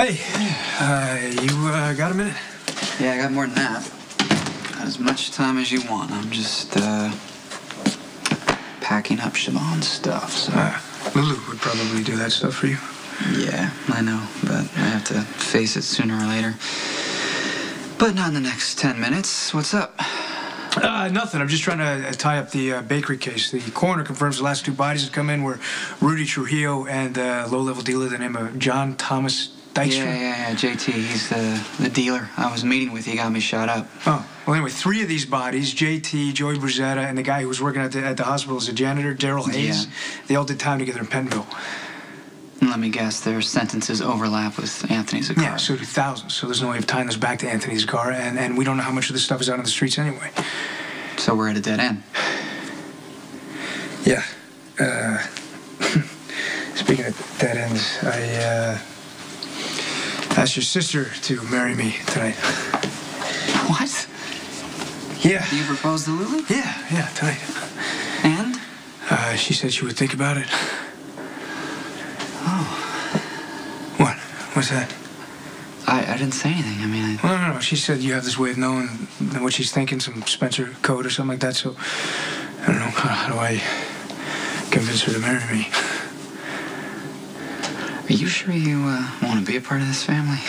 Hey, uh, you uh, got a minute? Yeah, I got more than that. Got as much time as you want. I'm just uh, packing up Siobhan's stuff. So Uh, Lulu would probably do that stuff for you. yeah, I know, but I have to face it sooner or later. But not in the next ten minutes. What's up? Uh, nothing. I'm just trying to uh, tie up the uh, bakery case. The coroner confirms the last two bodies that come in were Rudy Trujillo and a low-level dealer, the name of John Thomas Dykstra. yeah, yeah. JT, he's the the dealer I was meeting with. He got me shot up. Oh, well, anyway, three of these bodies, JT, Joey Bruzetta, and the guy who was working at the, at the hospital as a janitor, Daryl Hayes, Yeah. they all did time together in Pentonville. And let me guess, their sentences overlap with Anthony's. Zacchara. Yeah, so do thousands. So there's no way of tying this back to Anthony Zacchara, and, and we don't know how much of this stuff is out on the streets anyway. So we're at a dead end. Yeah. Uh, speaking of dead ends, I uh, asked your sister to marry me tonight. What? Yeah. Do you proposed to Lulu? Yeah, yeah, tonight. And? Uh, she said she would think about it. Oh. What? What's that? I, I didn't say anything. I mean, I, No, no, no. She said you have this way of knowing what she's thinking, some Spencer code or something like that. So, I don't know. How, how do I convince her to marry me? Are you sure you uh, want to be a part of this family?